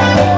Oh,